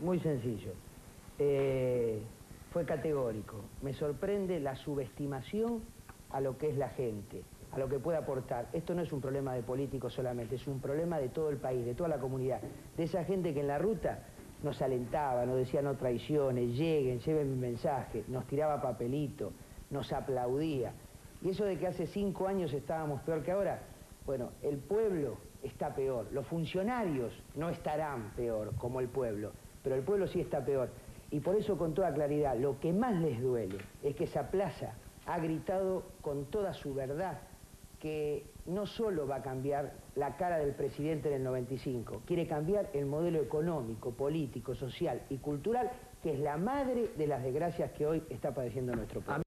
Muy sencillo. Eh, fue categórico. Me sorprende la subestimación a lo que es la gente, a lo que puede aportar. Esto no es un problema de políticos solamente, es un problema de todo el país, de toda la comunidad. De esa gente que en la ruta nos alentaba, nos decía no traiciones, lleguen, lleven mi mensaje, nos tiraba papelito, nos aplaudía. Y eso de que hace cinco años estábamos peor que ahora, bueno, el pueblo está peor, los funcionarios no estarán peor como el pueblo, pero el pueblo sí está peor. Y por eso con toda claridad, lo que más les duele es que esa plaza ha gritado con toda su verdad que no solo va a cambiar la cara del presidente en el 95, quiere cambiar el modelo económico, político, social y cultural, que es la madre de las desgracias que hoy está padeciendo nuestro pueblo.